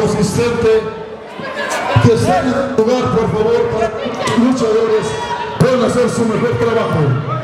consistente que estén en el lugar, por favor, para que los luchadores puedan hacer su mejor trabajo.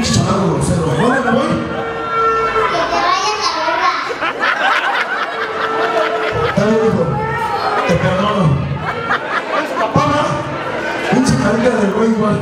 bien chicharrado ¿Dónde voy? Que te vayas a verla. Te perdono. Papá, pinche carita del güey igual.